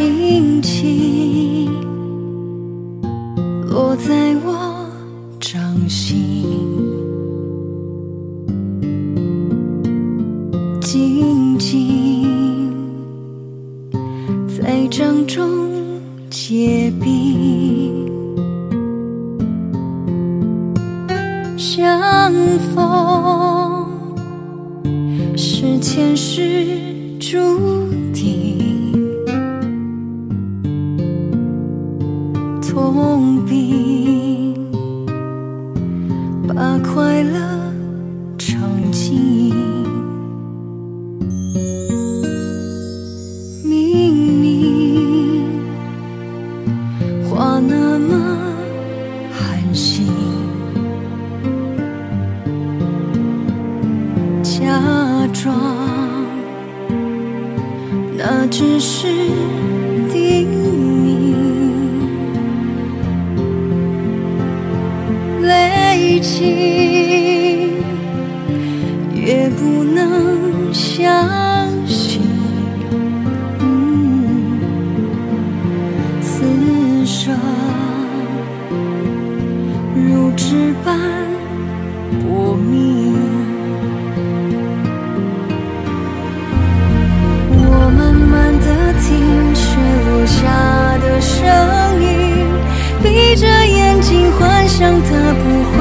轻轻落在我掌心静静在掌中结冰相逢是前世注定。痛并把快乐尝尽。明明话那么寒心，假装那只是累积越不能相信。嗯，此生如纸般薄命。我慢慢的听雪落下的声音，闭着眼睛幻想它不会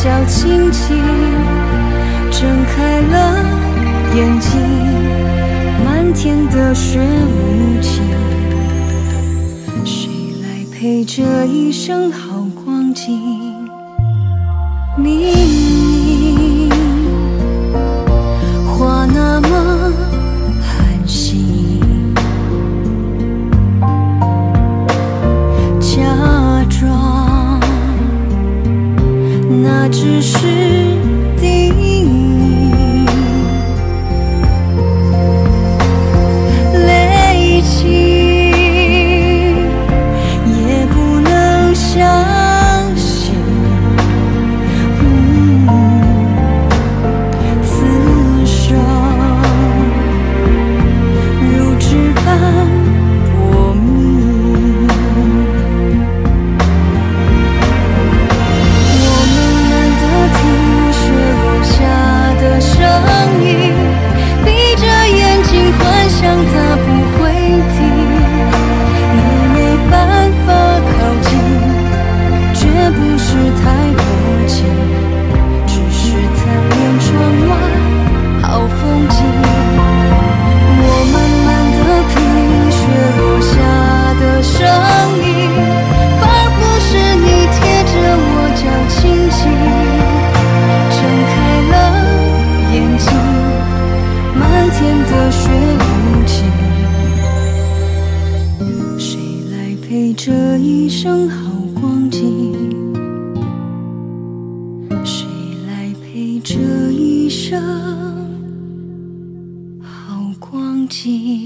脚轻轻睁开了眼睛，漫天的雪无情，谁来陪这一生好光景？明只是陪这一生好光景？谁来陪这一生好光景？